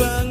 bang.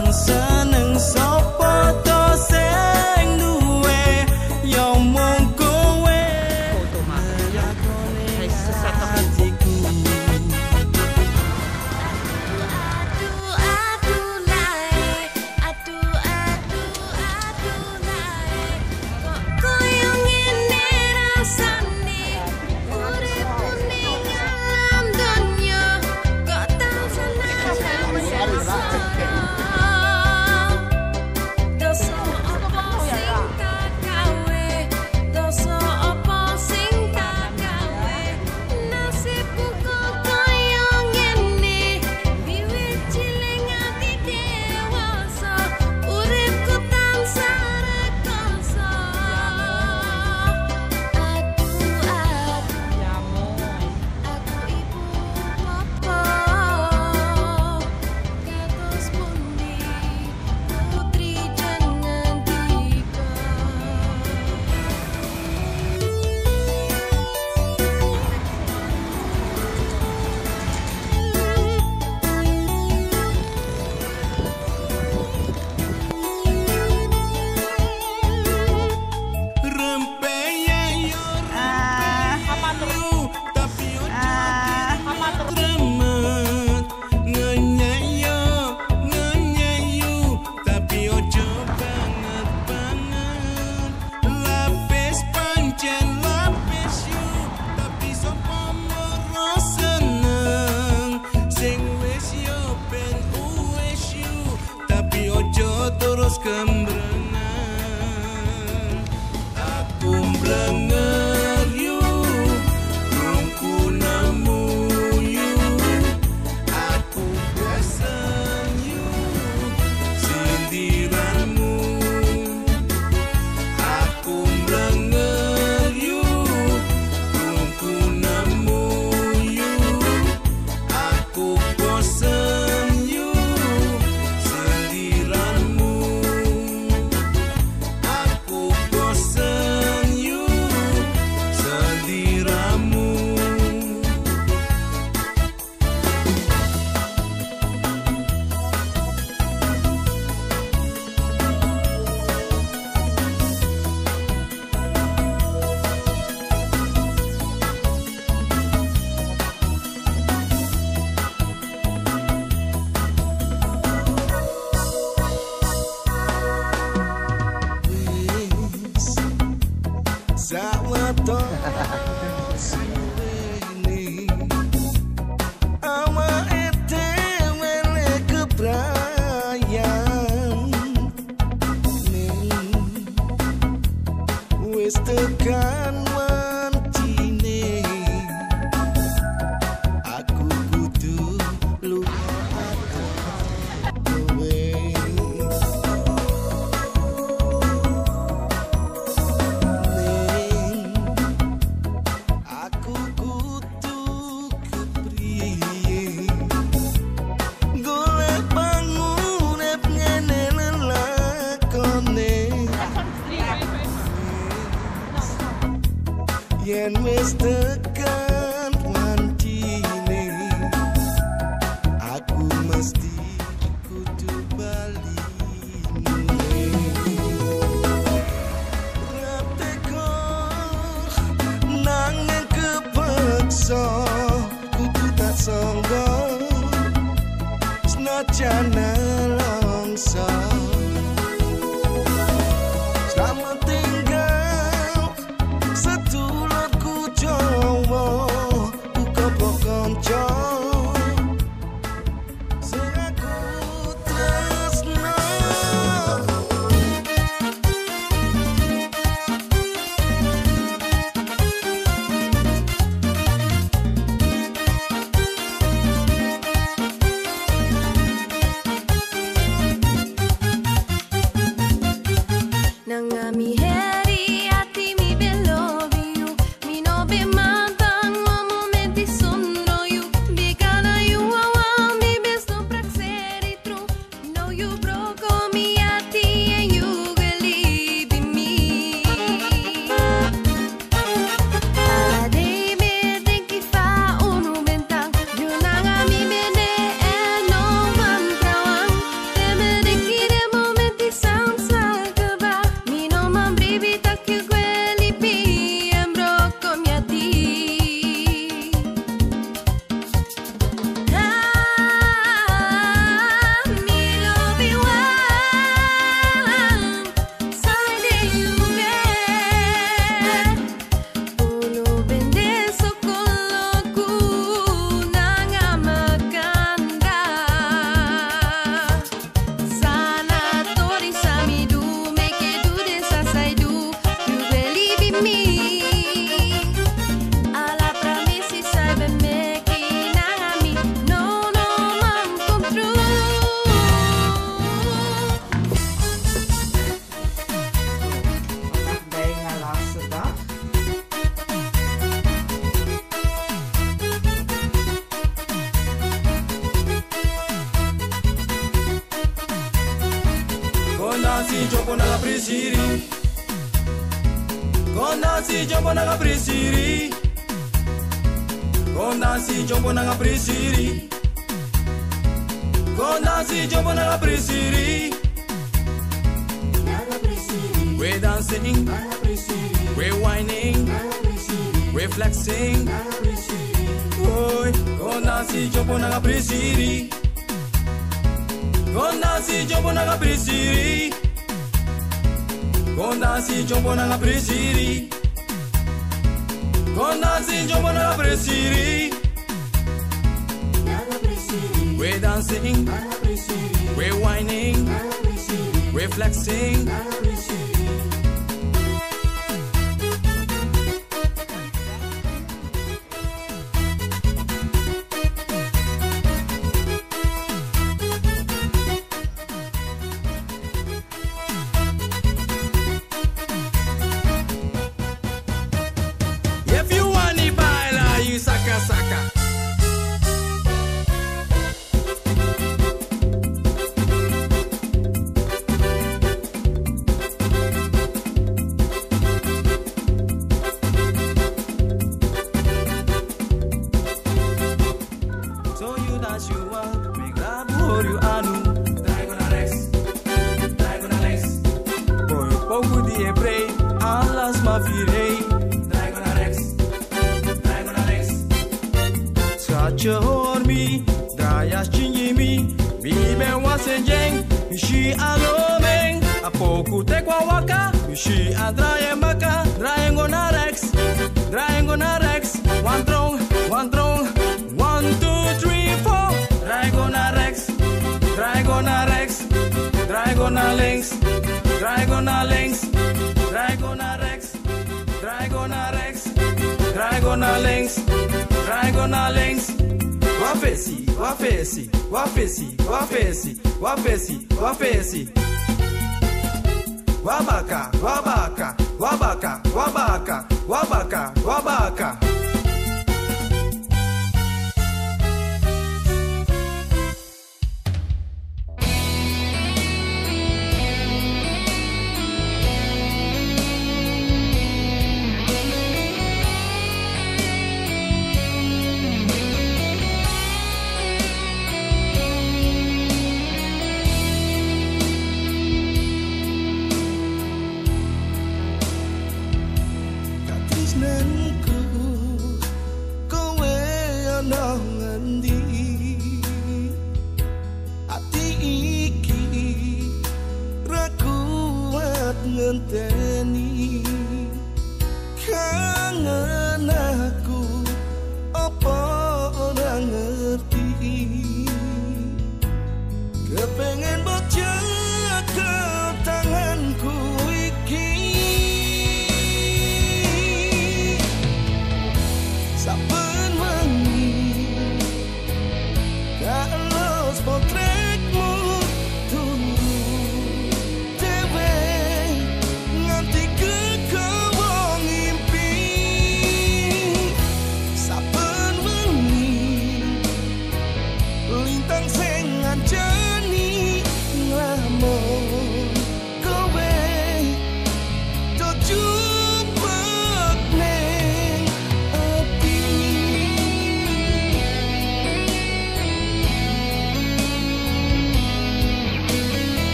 dançar. Jombo na prisiri Kondansi jombo na prisiri Kondansi jombo na prisiri Kondansi jombo na prisiri We dancing. We whining. We flexing. Oi Kondansi jombo na prisiri Kondansi jombo na Kondansi jombo na Kondansi jombo na prisiri We dancing. We whining. We flexing alomeng. Te kwa waka, mishi a draye maka, drayen na Rex, drayen na Rex. One throng, one throng, one, two, three, four. Dragon Rex, Dragon Rex, Dragon links, Dragon links, Dragon Rex, Dragon Rex, Dragon links, Dragon links. Wafesi, wafesi, wafesi, wafesi, wafesi, wafesi. Wabaka, wabaka, wabaka, wabaka, wabaka, wabaka. saben pengen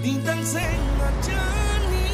Nintang seng na chani